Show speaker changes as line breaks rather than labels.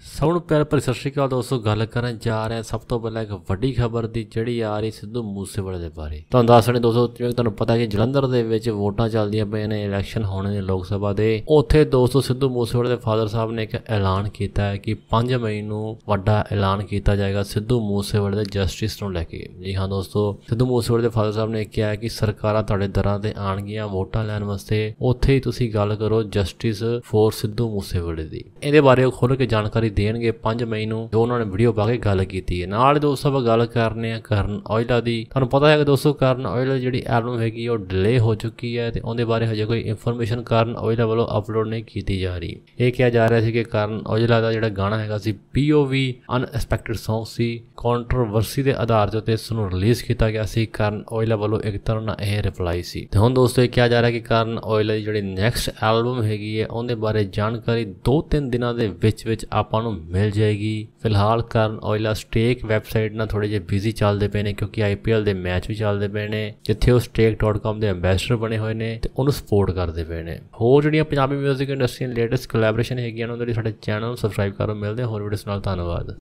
ਸਭ ਨੂੰ ਪਿਆਰ ਭਰੀ ਸਤਿ ਸ਼੍ਰੀ ਅਕਾਲ ਦੋਸਤੋ, ਗੱਲ ਕਰਨ ਜਾ ਰਹੇ ਹਾਂ ਸਭ ਤੋਂ ਪਹਿਲਾਂ ਇੱਕ ਵੱਡੀ ਖਬਰ ਦੀ ਜਿਹੜੀ ਆ ਰਹੀ ਸਿੱਧੂ ਮੂਸੇਵਾਲੇ ਦੇ ਬਾਰੇ। ਤੁਹਾਨੂੰ ਦੱਸ ਰਹੇ ਦੋਸਤੋ, ਜਿਵੇਂ ਤੁਹਾਨੂੰ ਪਤਾ ਕਿ ਜਲੰਧਰ ਦੇ ਵਿੱਚ ਵੋਟਾਂ ਚੱਲਦੀਆਂ ਪਈਆਂ ਨੇ, ਇਲੈਕਸ਼ਨ ਹੋਣੇ ਨੇ ਲੋਕ ਸਭਾ ਦੇ। ਉੱਥੇ ਦੋਸਤੋ, ਸਿੱਧੂ ਮੂਸੇਵਾਲੇ ਦੇ ਫਾਦਰ ਸਾਹਿਬ ਨੇ ਇੱਕ ਐਲਾਨ ਕੀਤਾ ਹੈ ਕਿ 5 ਮਈ ਨੂੰ ਵੱਡਾ ਐਲਾਨ ਕੀਤਾ ਜਾਏਗਾ ਸਿੱਧੂ ਮੂਸੇਵਾਲੇ ਦੇ ਜਸਟਿਸ ਨੂੰ ਲੈ ਕੇ। ਜੀ ਹਾਂ ਦੋਸਤੋ, ਸਿੱਧੂ ਮੂਸੇਵਾਲੇ ਦੇ ਫਾਦਰ ਸਾਹਿਬ ਨੇ ਕਿਹਾ ਕਿ ਸਰਕਾਰਾਂ ਤੁਹਾਡੇ ਦਰਾਂ ਤੇ ਆਣਗੀਆਂ ਵੋਟਾਂ ਲੈਣ ਵਾਸਤੇ। ਉੱਥੇ ਹੀ ਤੁਸੀਂ ਗੱਲ ਕਰੋ ਜਸਟਿਸ ਫੋਰ ਸਿੱਧੂ ਮੂਸੇਵਾਲੇ ਦੀ। ਇਹਦੇ ਬਾਰੇ ਉਹ ਖੁੱਲ੍ਹ ਕੇ ਜਾਣਕਾਰੀ ਦੇਣਗੇ 5 ਮਈ ਨੂੰ ਜੋ ਉਹਨਾਂ ਨੇ ਵੀਡੀਓ ਪਾ ਕੇ ਗੱਲ ਕੀਤੀ ਹੈ। ਨਾਲ ਦੋਸਤੋ ਆਪਾਂ ਗੱਲ ਕਰਨੇ ਆ ਕਰਨ ਔਜਲਾ ਦੀ। ਤੁਹਾਨੂੰ ਪਤਾ ਹੈ ਕਿ ਦੋਸਤੋ, ਕਰਨ ਔਜਲਾ ਜਿਹੜੀ ਐਲਬਮ ਹੈਗੀ, ਉਹ ਡਿਲੇ ਹੋ ਚੁੱਕੀ ਹੈ ਤੇ ਉਹਦੇ ਬਾਰੇ ਹਜੇ ਕੋਈ ਇਨਫੋਰਮੇਸ਼ਨ ਕਰਨ ਔਜਲਾ ਵੱਲੋਂ ਅਪਲੋਡ ਨਹੀਂ ਕੀਤੀ ਜਾ ਰਹੀ। ਇਹ ਕਿਹਾ ਜਾ ਰਿਹਾ ਸੀ ਕਿ ਕਰਨ ਔਜਲਾ ਦਾ ਜਿਹੜਾ ਗਾਣਾ ਹੈਗਾ ਸੀ ਪੀਓਵੀ ਅਨਐਕਸਪੈਕਟਡ Song ਸੀ। ਕੰਟਰੋਵਰਸੀ ਦੇ ਆਧਾਰ ਤੇ ਇਸ ਨੂੰ ਰਿਲੀਜ਼ ਕੀਤਾ ਗਿਆ ਸੀ। ਕਰਨ ਔਜਲਾ ਵੱਲੋਂ ਇੱਕ ਤਰ੍ਹਾਂ ਨਾਲ ਇਹ ਰਿਪਲਾਈ ਸੀ। ਤੇ ਹੁਣ ਦੋਸਤੋ, ਇਹ ਕਿਹਾ ਜਾ ਰਿਹਾ ਕਿ ਕਰਨ ਔਜਲਾ ਦੀ ਜਿਹੜੀ ਨੈਕਸਟ ਐਲਬਮ ਹੈਗੀ ਹੈ, ਉਹਦੇ ਬਾਰੇ ਜਾਣਕਾਰੀ 2-3 ਦਿਨਾਂ ਦੇ ਵਿੱਚ ਵਿੱਚ ਆਪਾਂ ਨੂੰ ਮਿਲ ਜਾਏਗੀ। ਫਿਲਹਾਲ ਕਰਨ ਔਇਲਾ ਸਟੇਕ ਵੈਬਸਾਈਟ ਨਾਲ ਥੋੜੇ ਜਿਹਾ ਬਿਜ਼ੀ ਚੱਲਦੇ ਪਏ ਨੇ ਕਿਉਂਕਿ ਆਈਪੀਐਲ ਦੇ ਮੈਚ ਵੀ ਚੱਲਦੇ ਪਏ ਨੇ, ਜਿੱਥੇ ਉਹ stake.com ਦੇ ਐਮਬੈਸਡਰ ਬਣੇ ਹੋਏ ਨੇ ਤੇ ਉਹਨੂੰ ਸਪੋਰਟ ਕਰਦੇ ਪਏ ਨੇ। ਹੋਰ ਜਿਹੜੀਆਂ ਪੰਜਾਬੀ 뮤직 ਇੰਡਸਟਰੀ ਦੇ ਲੇਟੈਸਟ ਕੋਲੈਬੋਰੇਸ਼ਨ ਹੈਗੀਆਂ ਉਹਨਾਂ ਦੇ ਲਈ ਸਾਡੇ ਚੈਨਲ ਨੂੰ ਸਬਸਕ੍ਰਾਈਬ ਕਰੋ। ਮਿਲਦੇ ਹੋਰ ਵੀਡੀਓਸ ਨਾਲ। ਧੰਨਵਾਦ।